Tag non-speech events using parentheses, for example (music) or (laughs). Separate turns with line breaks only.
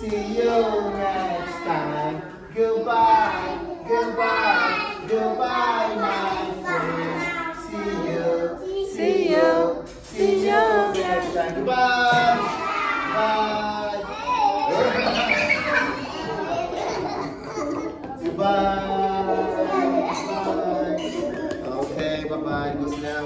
See you. Next time. Goodbye. Goodbye. Goodbye, my friend. See you.
See you. See you.
next time. Goodbye. Bye. (laughs) Goodbye. Bye. Okay, bye-bye. Go now?